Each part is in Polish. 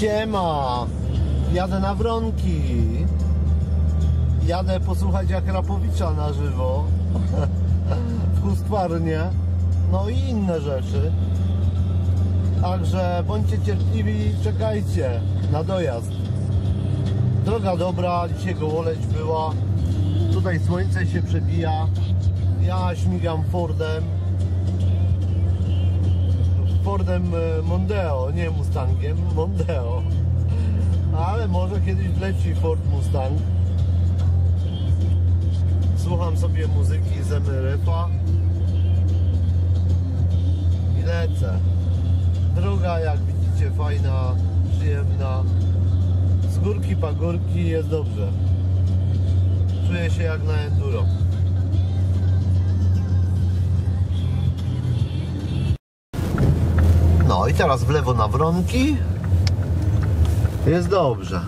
Siema! Jadę na Wronki. Jadę posłuchać jak Rapowicza na żywo. w Hustwarnie. No i inne rzeczy. Także bądźcie cierpliwi, czekajcie na dojazd. Droga dobra, dzisiaj gołoleć była. Tutaj słońce się przebija. Ja śmigam Fordem. Fordem e, Mondeo, nie Mustangiem, Mondeo. Ale może kiedyś wleci Ford Mustang. Słucham sobie muzyki z MRF-a i lecę. Droga, jak widzicie, fajna, przyjemna. Z górki, pagórki jest dobrze. Czuję się jak na enduro. No i teraz w lewo na Wronki. Jest dobrze.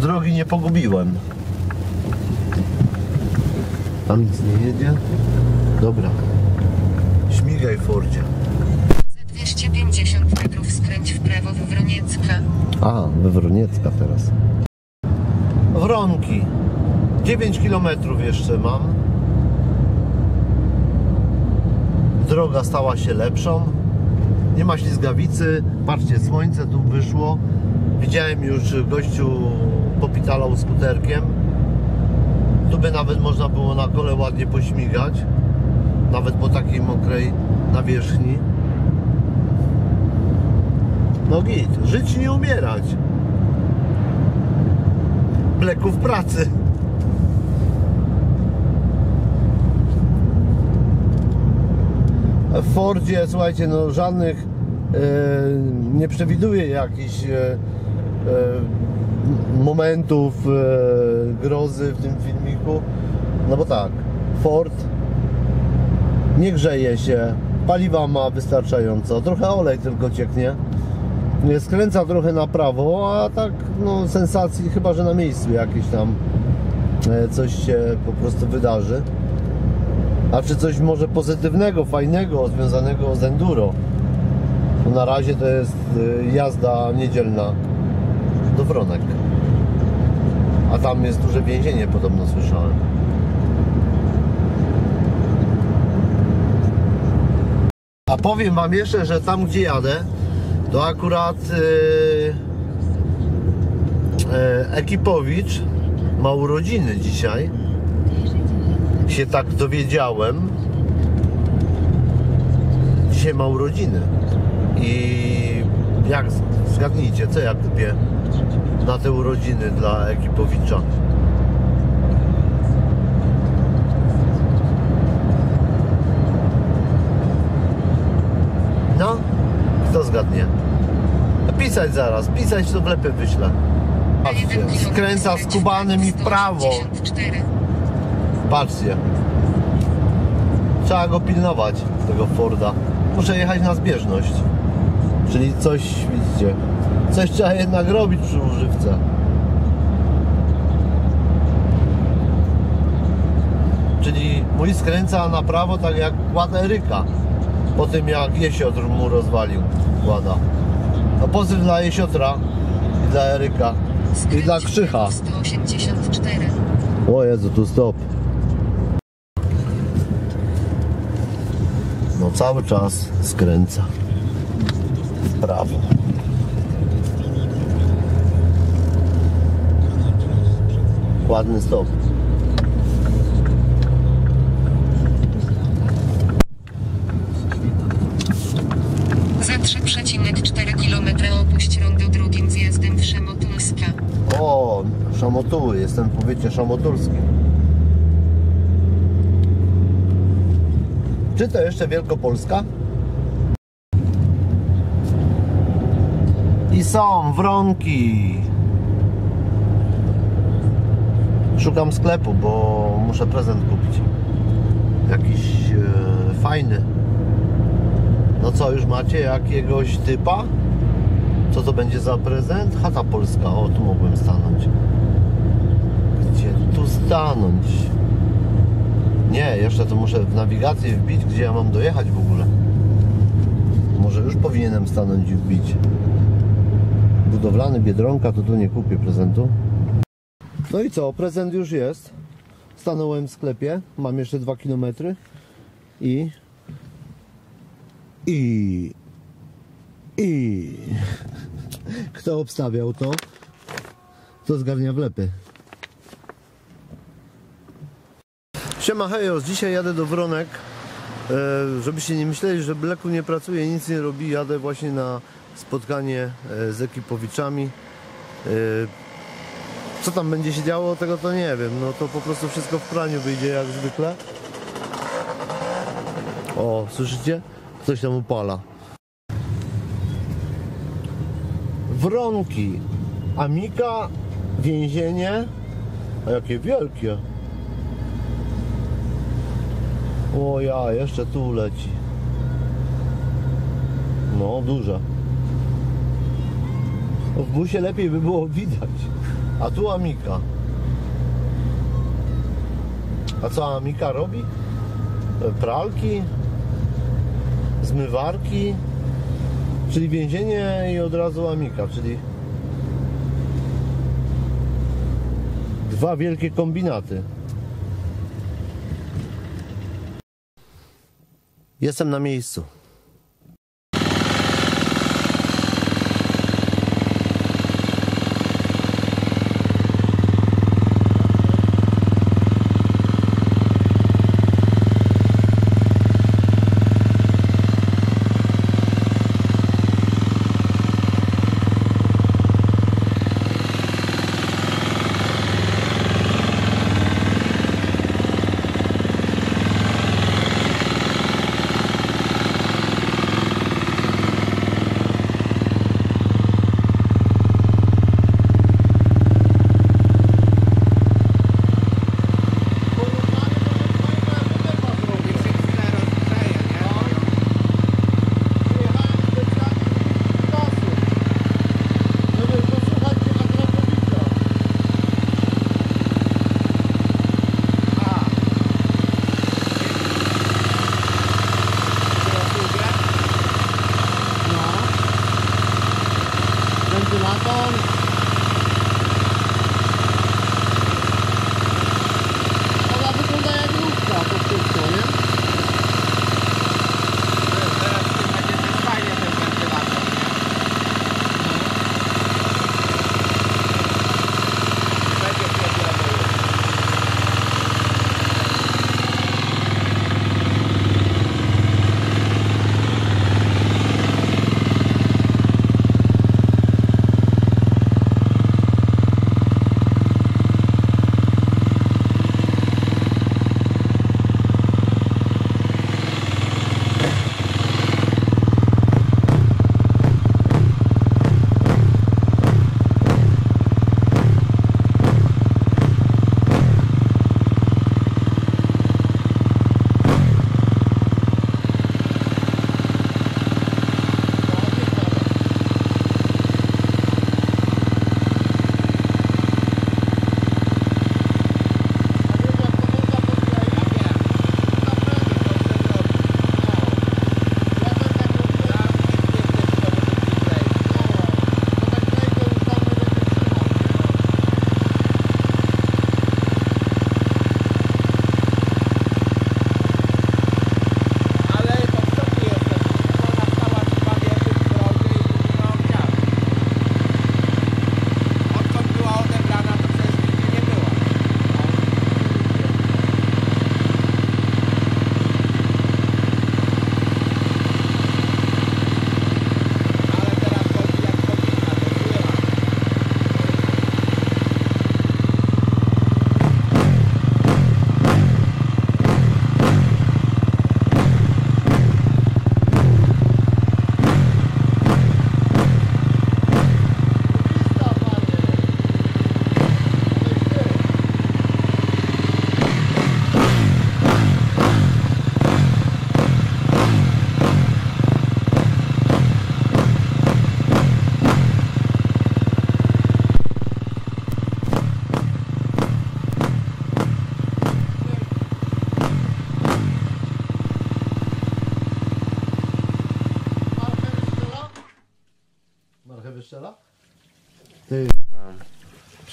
Drogi nie pogubiłem. Tam nic nie jedzie. Dobra. Śmigaj Fordzie. Za 250 metrów skręć w prawo w Wroniecka. A, we Wroniecka teraz. Wronki. 9 km jeszcze mam. Droga stała się lepszą. Nie ma ślizgawicy. Patrzcie, słońce tu wyszło. Widziałem już gościu popitalał skuterkiem. Tu by nawet można było na kole ładnie pośmigać. Nawet po takiej mokrej nawierzchni. No git, żyć nie umierać. Bleków pracy. W Fordzie, słuchajcie, no żadnych e, nie przewiduję jakichś e, e, momentów grozy w tym filmiku. No bo tak, Ford nie grzeje się, paliwa ma wystarczająco, trochę olej tylko cieknie skręca trochę na prawo, a tak no sensacji chyba, że na miejscu jakieś tam coś się po prostu wydarzy. A czy coś może pozytywnego, fajnego, związanego z enduro? Na razie to jest e, jazda niedzielna do Wronek. A tam jest duże więzienie podobno słyszałem. A powiem Wam jeszcze, że tam gdzie jadę, to akurat yy, yy, Ekipowicz ma urodziny dzisiaj. Się tak dowiedziałem. Dzisiaj ma urodziny. I jak zgadnijcie, co ja kupię na te urodziny dla Ekipowicza? No, kto zgadnie? Pisać zaraz, pisać to wlepy wyślę. Patrzcie, skręca z Kubanem i w prawo. 184. Patrzcie. Trzeba go pilnować, tego Forda. Muszę jechać na zbieżność. Czyli coś, widzicie, coś trzeba jednak robić przy używce. Czyli mój skręca na prawo tak jak kład Eryka. Po tym jak jesiotr mu rozwalił kłada. No pozdrow dla jesiotra i dla Eryka i dla Krzycha. 184. O Jezu, tu stop. Cały czas skręca w prawo. Ładny stop. Za 3,4 km opuść rondo drugim zjazdem w Szemotulska. O, Szamotuły, jestem w powiecie szamotulskim. Czy to jeszcze Wielkopolska? I są wronki. Szukam sklepu, bo muszę prezent kupić. Jakiś e, fajny. No co, już macie jakiegoś typa? Co to będzie za prezent? Chata polska. O, tu mogłem stanąć. Gdzie tu stanąć? Nie, jeszcze to muszę w nawigację wbić, gdzie ja mam dojechać w ogóle. Może już powinienem stanąć i wbić. budowlany, Biedronka, to tu nie kupię prezentu. No i co, prezent już jest. Stanąłem w sklepie, mam jeszcze 2 km i i i kto obstawiał to? To zgarnia wlepy. Siema hejos, dzisiaj jadę do Wronek. E, żebyście nie myśleli, że Bleku nie pracuje, nic nie robi. Jadę właśnie na spotkanie e, z ekipowiczami. E, co tam będzie się działo, tego to nie wiem. No to po prostu wszystko w praniu wyjdzie jak zwykle. O, słyszycie? Coś tam upala. Wronki. Amika, więzienie. A jakie wielkie. O ja, jeszcze tu leci. No, duże. No, w busie lepiej by było widać. A tu Amika. A co Amika robi? Pralki, zmywarki, czyli więzienie i od razu Amika, czyli dwa wielkie kombinaty. Jestem na miejscu.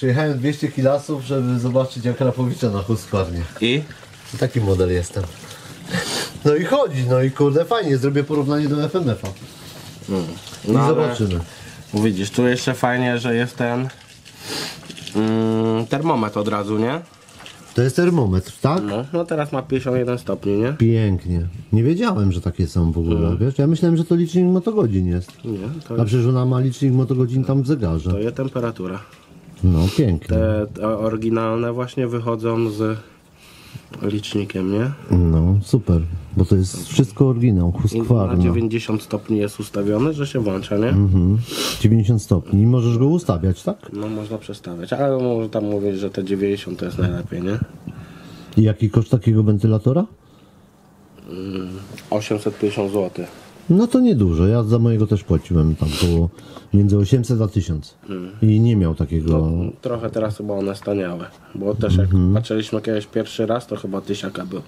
Przyjechałem 200 kilasów, żeby zobaczyć jak Rapowicza na Husqvarnie. I? Taki model jestem. No i chodzi, no i kurde fajnie, zrobię porównanie do FMF-a. I No ale- zobaczymy. Widzisz, tu jeszcze fajnie, że jest ten mm, termometr od razu, nie? To jest termometr, tak? No, no teraz ma 51 stopni, nie? Pięknie. Nie wiedziałem, że takie są w ogóle, wiesz? Ja myślałem, że to licznik motogodzin jest. Nie, to, A przecież ona ma licznik motogodzin tam w zegarze. to jest temperatura. No pięknie. Te, oryginalne właśnie wychodzą z licznikiem, nie? No super, bo to jest wszystko oryginał, I na Husqvarna. 90 stopni jest ustawiony, że się włącza, nie? Mhm. 90 stopni. I możesz go ustawiać, tak? No można przestawiać, ale może tam mówić, że te 90 to jest najlepiej, nie? I jaki koszt takiego wentylatora? 850 zł. No to niedużo. Ja za mojego też płaciłem tam było między 800 a 1000. I nie miał takiego. Trochę teraz chyba one staniały, bo też jak patrzyliśmy kiedyś pierwszy raz, to chyba tysiaka był.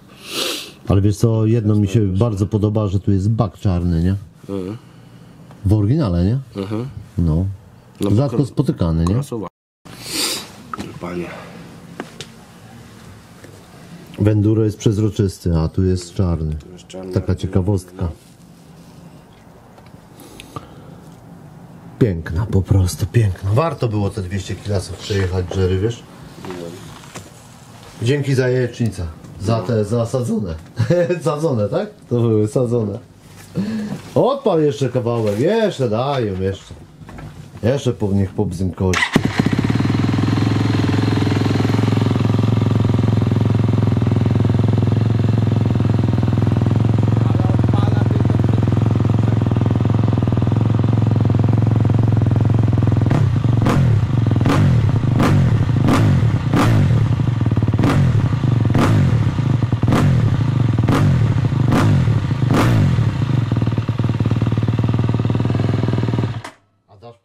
Ale wiesz co, jedno mi się bardzo podoba, że tu jest bak czarny, nie? Mhm. W oryginale, nie? Mhm. No. No Rzadko kro- spotykany, nie? Panie. Wenduro jest przezroczysty, a tu jest czarny. jest czarny. Taka ciekawostka. Piękna, po prostu piękna. Warto było te 200 kilasów przejechać, Jerry, wiesz? Dzięki za jajecznicę. Za te zasadzone. sadzone, tak? To były sadzone. Odpal jeszcze kawałek, jeszcze dają, jeszcze. Jeszcze po niech pobzymkoli.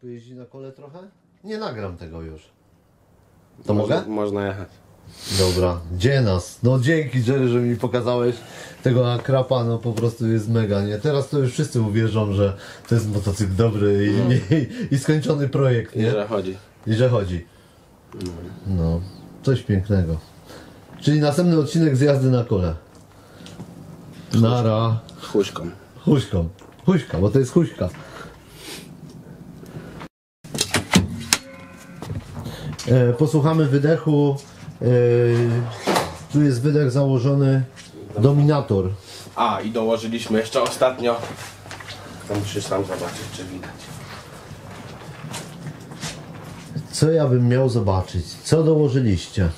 Pojeździć na kole trochę? Nie nagram tego już. To mogę? Można, można jechać. Dobra, gdzie nas? No dzięki Jerry, że mi pokazałeś tego akrapa, no po prostu jest mega, nie? Teraz to już wszyscy uwierzą, że to jest motocykl dobry i, i, i skończony projekt, Nie? nie? Że chodzi. I że chodzi. No, coś pięknego. Czyli następny odcinek z jazdy na kole. Nara. Huśką. Huśką. Huśka, bo to jest huśka. Posłuchamy wydechu. E, tu jest wydech założony. Dominator. A, i dołożyliśmy jeszcze ostatnio. Tam musisz sam zobaczyć, czy widać. Co ja bym miał zobaczyć? Co dołożyliście?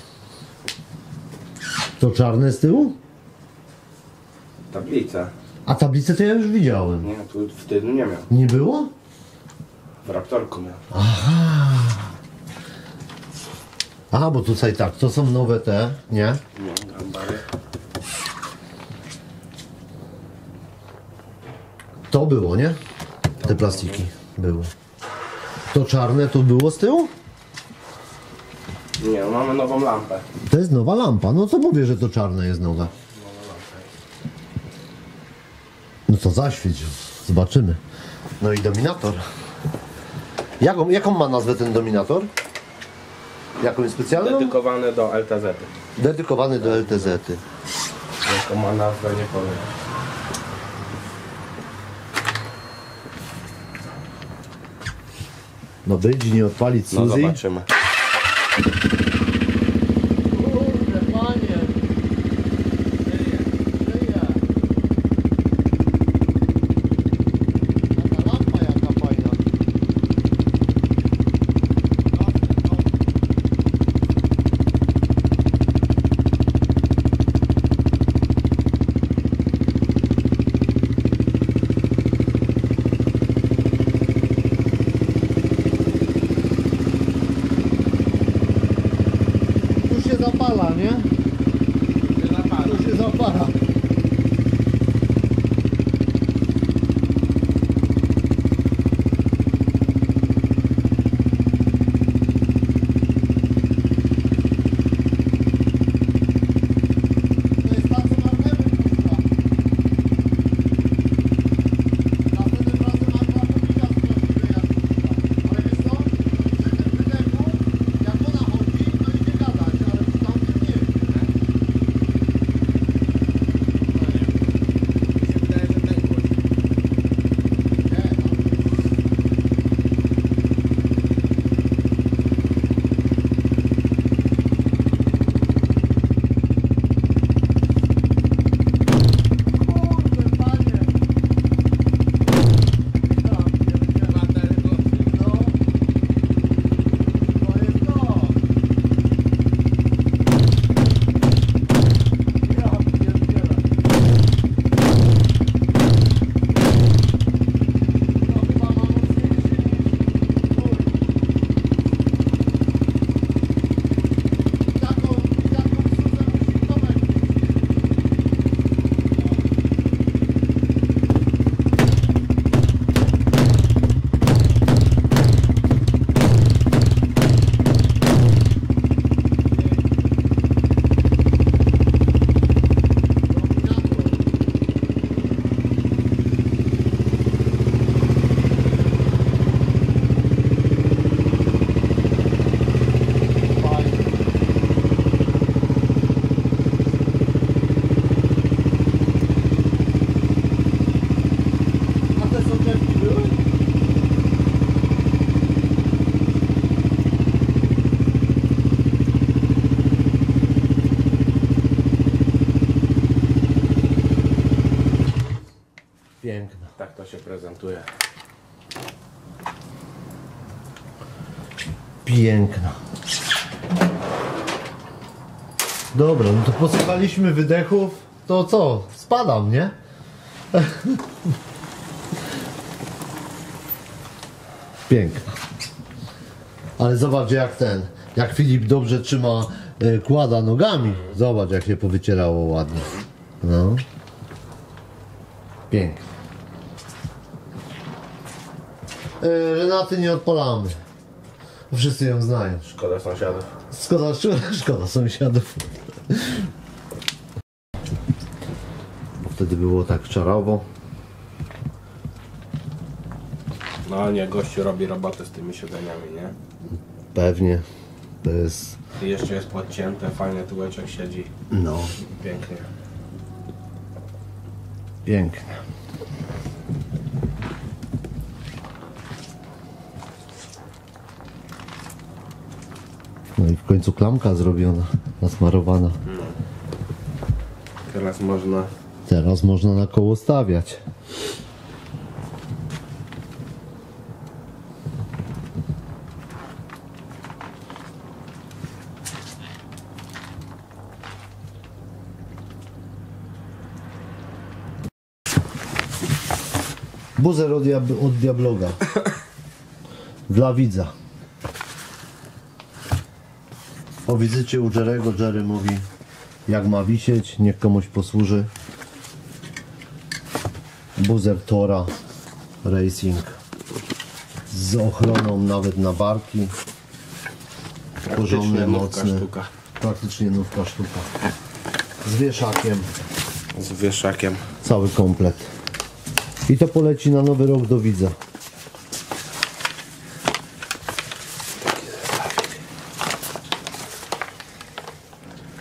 To czarne z tyłu? Tablica. A tablicę to ja już widziałem. Nie, tu wtedy nie miał. Nie było? W Raptorku miał. Aha, bo tutaj tak, to są nowe te, nie? Nie, Grambary. To było, nie? Te plastiki były. To czarne to było z tyłu? Nie, no mamy nową lampę. To jest nowa lampa. No to mówię, że to czarne jest nowe. No to zaświeć. Zobaczymy. No i dominator. Jaką, jaką ma nazwę ten dominator? Jakąś specjalną? Dedykowane do LTZ. Dedykowany do LTZ. -y. Jaką ma nazwę, nie powiem. No być nie odpalić No Suzy. zobaczymy. Się prezentuje. Piękna. Dobra, no to posłuchaliśmy wydechów. To co? Spadam, nie? Piękna. Ale zobacz jak ten, jak Filip dobrze trzyma y, kłada nogami. Zobacz jak się powycierało ładnie. No. Pięknie. Y, Renaty nie odpalamy. Wszyscy ją znają. Szkoda sąsiadów. Szkoda, szkoda, sąsiadów. Bo wtedy było tak czarowo. No nie, gościu robi robotę z tymi siedzeniami, nie? Pewnie. To jest. I jeszcze jest podcięte, fajnie tyłeczek siedzi. No. Pięknie. Piękne. No i w końcu klamka zrobiona, nasmarowana. Teraz można Teraz można na koło stawiać. Buzer od, diab od Diabloga. Dla widza. Po wizycie u Jerego Jerry mówi jak ma wisieć, niech komuś posłuży. Buzer Tora Racing z ochroną nawet na barki. Porządny, mocny. sztuka. Praktycznie nówka sztuka. Z wieszakiem. z wieszakiem. Cały komplet. I to poleci na nowy rok do widza.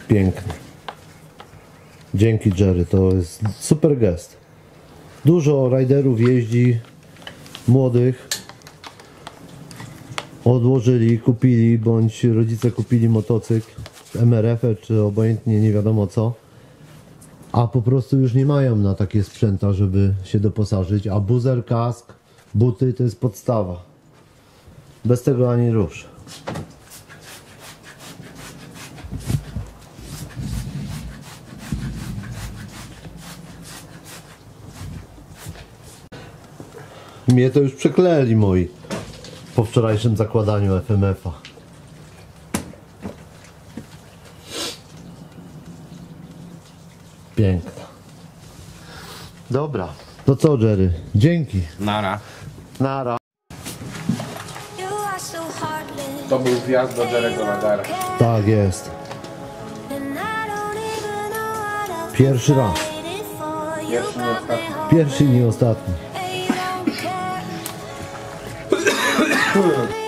Piękny. Dzięki Jerry, to jest super gest. Dużo riderów jeździ, młodych. Odłożyli, kupili, bądź rodzice kupili motocykl, MRF-e czy obojętnie, nie wiadomo co a po prostu już nie mają na takie sprzęta, żeby się doposażyć, a buzer, kask, buty to jest podstawa. Bez tego ani rusz. Mnie to już przekleli moi po wczorajszym zakładaniu FMF-a. Piękna. Dobra. To co, Jerry? Dzięki. Nara. Nara. To był wjazd do Jerego na garaż. Tak jest. Pierwszy raz. Pierwszy, nie ostatni. Pierwszy i nie ostatni. 그